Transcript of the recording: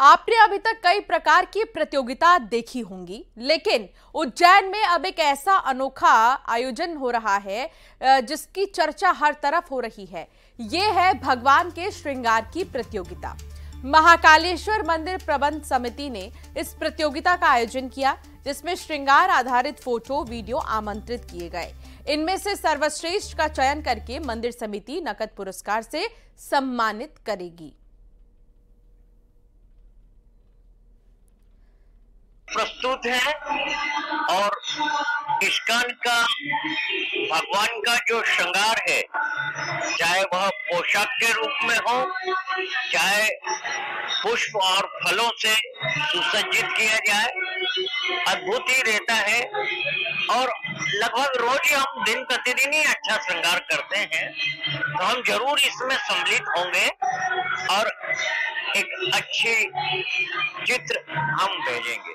आपने अभी तक कई प्रकार की प्रतियोगिता देखी होंगी, लेकिन उज्जैन में अब एक ऐसा अनोखा आयोजन हो रहा है जिसकी चर्चा हर तरफ़ हो रही है। ये है भगवान के श्रृंगार की प्रतियोगिता। महाकालेश्वर मंदिर प्रबंध समिति ने इस प्रतियोगिता का आयोजन किया, जिसमें श्रृंगार आधारित फ़ोटो, वीडियो आमंत्रित किए गए। इनमें से सर्वश्रेष्ठ का चयन करके मंदिर समिति नकद पुरस्कार से सम्मानित करेगी। प्रस्तुत है और इस्कान का भगवान का जो श्रृंगार है, चाहे वह पोशाक के रूप में हो, चाहे पुष्प और फलों से सुसज्जित किया जाए, अद्भुत ही रहता है। और लगभग रोज ही हम दिन प्रतिदिन ही अच्छा श्रृंगार करते हैं तो हम ज़रूर इसमें सम्मिलित होंगे और एक अच्छी चित्र हम भेजेंगे।